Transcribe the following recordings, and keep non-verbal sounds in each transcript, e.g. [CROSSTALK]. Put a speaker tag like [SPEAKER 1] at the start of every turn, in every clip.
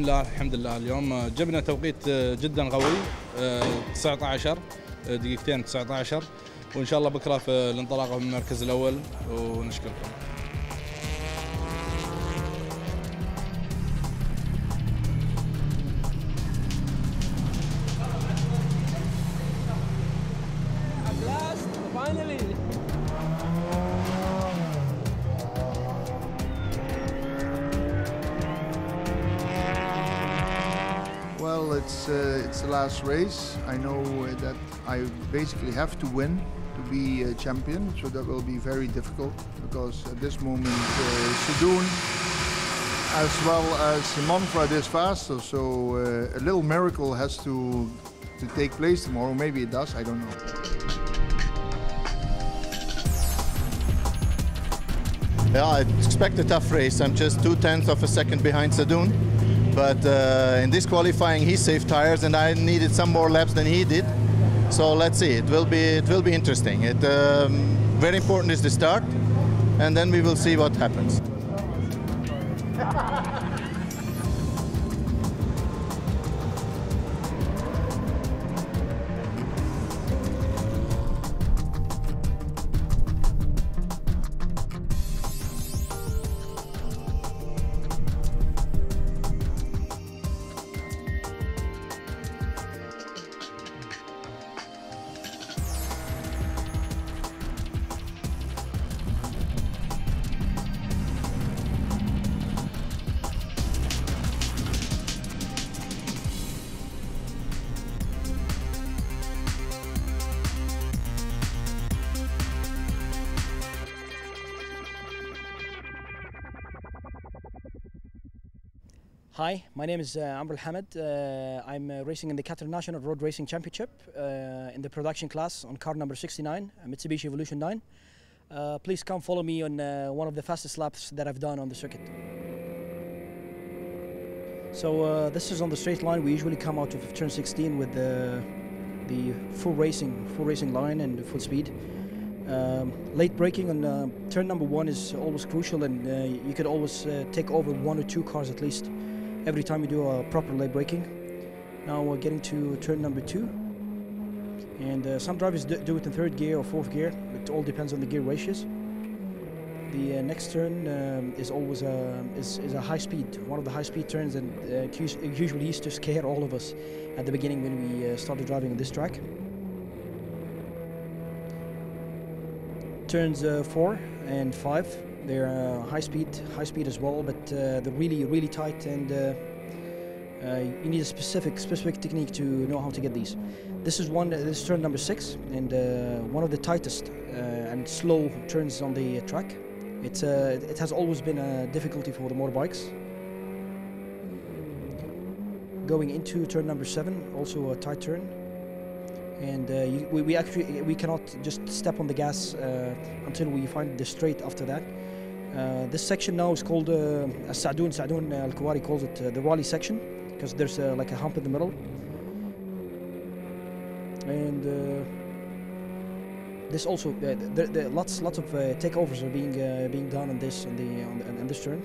[SPEAKER 1] بسم الله الحمد لله. اليوم جبنا توقيت جدا قوي 19 دقيقتين 19 وإن شاء الله بكرة في الانطلاقه من المركز الأول ونشكركم.
[SPEAKER 2] It's uh, it's the last race. I know uh, that I basically have to win to be a champion, so that will be very difficult because at this moment uh, as well as Manfred is faster, so uh, a little miracle has to to take place tomorrow. Maybe it does. I don't know.
[SPEAKER 3] Yeah, I expect a tough race. I'm just two tenths of a second behind Sadoun. But uh, in this qualifying, he saved tires, and I needed some more laps than he did. So let's see. It will be it will be interesting. It um, very important is the start, and then we will see what happens.
[SPEAKER 4] Hi, my name is uh, Amr. Uh, I'm uh, racing in the Qatar National Road Racing Championship uh, in the production class on car number 69, a Mitsubishi Evolution 9. Uh, please come follow me on uh, one of the fastest laps that I've done on the circuit. So uh, this is on the straight line. We usually come out of turn 16 with the, the full racing, full racing line and full speed. Um, late braking on uh, turn number one is always crucial, and uh, you could always uh, take over one or two cars at least every time you do a proper late braking. Now we're getting to turn number two, and uh, some drivers do, it in third gear or fourth gear. It all depends on the gear ratios. The uh, next turn um, is always a is, is a high speed, one of the high speed turns, and uh, usually used to scare all of us at the beginning when we uh, started driving on this track. turns uh, four and five. They're uh, high speed, high speed as well, but uh, they're really, really tight, and uh, uh, you need a specific, specific technique to know how to get these. This is one. This is turn number six, and one of the tightest and slow turns on the track. It's it has always been a difficulty for the motorbikes. Going into turn number seven, also a tight turn and uh, you, we, we actually we cannot just step on the gas uh, until we find the straight after that. Uh, this section now is called uh, as Sadoun Sadoun Al Kuwari calls it uh, the Wali section because there's uh, like a hump in the middle. And uh, this also uh, there, there lots lots of uh, takeovers are being uh, being done on this on the on, the, on this turn.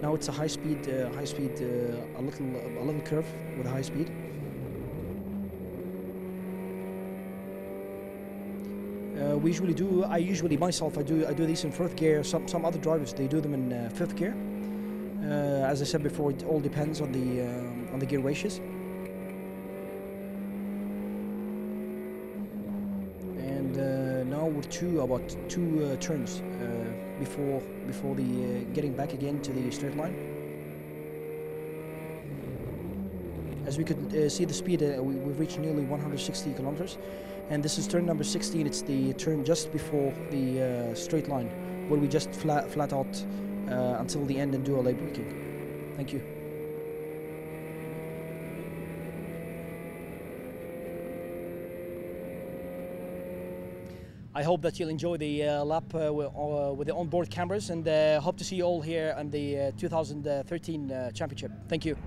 [SPEAKER 4] Now it's a high speed uh, high speed uh, a little a little curve with a high speed. Uh, we usually do. I usually myself. I do. I do these in fourth gear. Some some other drivers they do them in uh, fifth gear. Uh, as I said before, it all depends on the um, on the gear ratios. And uh, now we're two about two uh, turns uh, before before the uh, getting back again to the straight line. As we could uh, see the speed, uh, we, we've reached nearly 160 kilometers. And this is turn number 16. It's the turn just before the uh, straight line, where we just flat, flat out uh, until the end and do a late braking. Thank you. I hope that you'll enjoy the uh, lap uh, wi- uh, with the onboard cameras and uh, hope to see you all here on the uh, 2013 uh, championship. Thank you.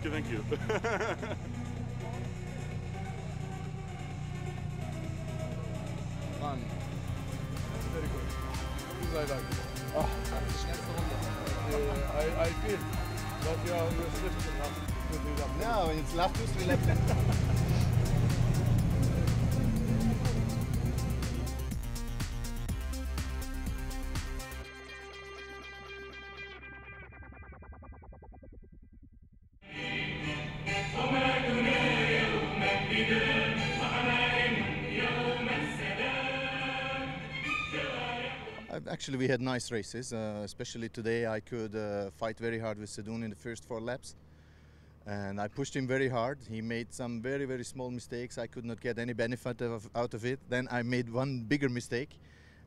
[SPEAKER 5] Okay, thank you. [LAUGHS]
[SPEAKER 1] Fun.
[SPEAKER 6] Very good. This I like. Oh, yeah, I, I feel that you are restricted enough to do that.
[SPEAKER 3] No, it's three laps. [LAUGHS] Actually, we had nice races, uh, especially today. I could uh, fight very hard with Sadoun in the first four laps. And I pushed him very hard. He made some very, very small mistakes. I could not get any benefit of, out of it. Then I made one bigger mistake,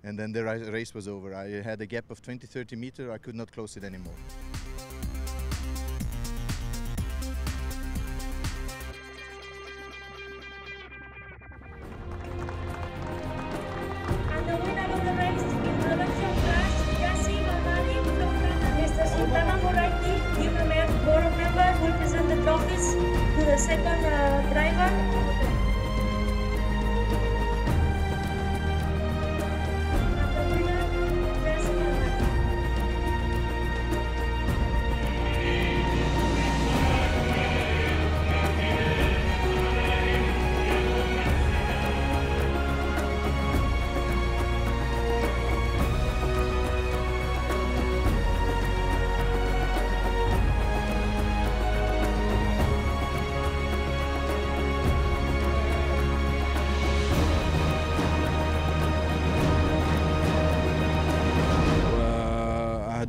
[SPEAKER 3] and then the race was over. I had a gap of 20 30 meters. I could not close it anymore.
[SPEAKER 7] And the winner to the second uh, driver.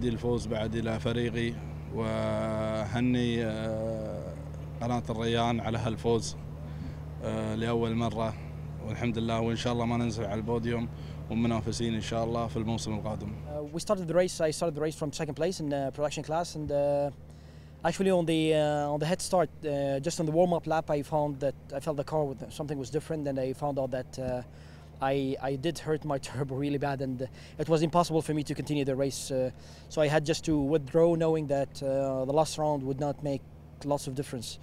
[SPEAKER 1] واهدي الفوز بعد إلى فريقي وهني آه، قناه الريان على هالفوز آه، لاول مره والحمد لله وان شاء الله ما ننزل على البوديوم ومنافسين ان شاء الله في الموسم القادم.
[SPEAKER 4] Uh, we started the race. I started the race from second place in the production class, and uh, actually on the uh, on the head start, uh, just on the warm up lap, I found that I felt the car with something was different, and I found out that uh, I I did hurt my [LAUGHS] turbo really bad, and it was impossible for me to continue the race. Uh, so I had just to withdraw, knowing that uh, the last round would not make lots of difference.